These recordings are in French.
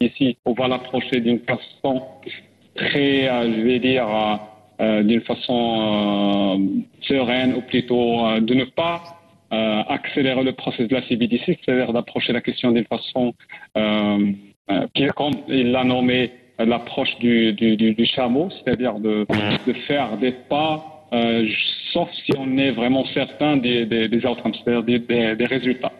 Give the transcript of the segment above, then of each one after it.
ici, on va l'approcher d'une façon très, euh, je vais dire, euh, d'une façon sereine, ou plutôt de ne pas accélérer le processus de la CBDC, c'est-à-dire d'approcher la question d'une façon comme il l'a nommé, l'approche du, chameau, c'est-à-dire de, faire des pas, sauf si on est vraiment certain des, des, outcomes, c'est-à-dire des, résultats.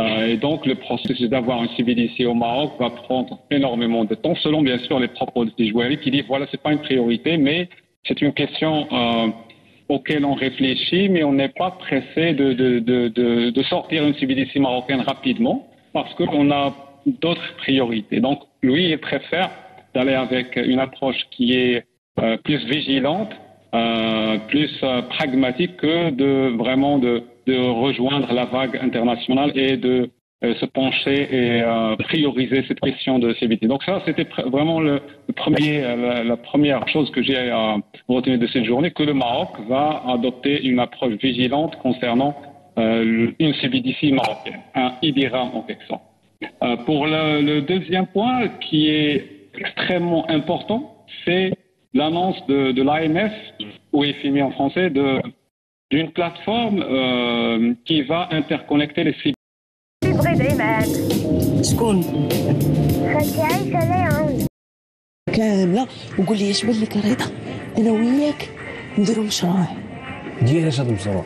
Euh, et donc, le processus d'avoir un CBDC au Maroc va prendre énormément de temps, selon bien sûr les propos de Tijouari, qui dit voilà, c'est pas une priorité, mais c'est une question euh, auquel on réfléchit, mais on n'est pas pressé de, de, de, de, sortir une CBDC marocaine rapidement, parce qu'on a d'autres priorités. Donc, lui, il préfère d'aller avec une approche qui est euh, plus vigilante, euh, plus euh, pragmatique que de vraiment de de rejoindre la vague internationale et de euh, se pencher et euh, prioriser cette question de CBT. Donc ça, c'était vraiment le, premier, euh, la, première chose que j'ai à retenir de cette journée, que le Maroc va adopter une approche vigilante concernant une CBDC marocaine, un IBIRA en quelque sorte. pour le, le, deuxième point, qui est extrêmement important, c'est l'annonce de, de l'AMF, ou FMI en français, de d'une plateforme euh, qui va interconnecter les sites. شكون؟ خالتي عايشة كاملة وقول لي اش بان لك رضا أنا وياك نديروا مشروع دير اش هذا المشروع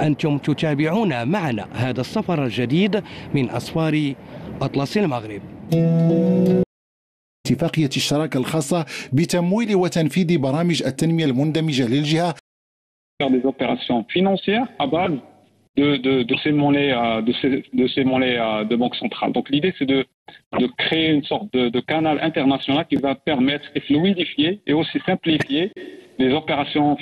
أنتم تتابعون معنا هذا السفر الجديد من أسفار أطلس المغرب. اتفاقية الشراكة الخاصة بتمويل وتنفيذ برامج التنمية المندمجة للجهة des opérations financières à base de, de, ces monnaies, euh, de de euh, banque centrale. Donc l'idée, c'est de, de, créer une sorte de, canal international qui va permettre de fluidifier et aussi simplifier les opérations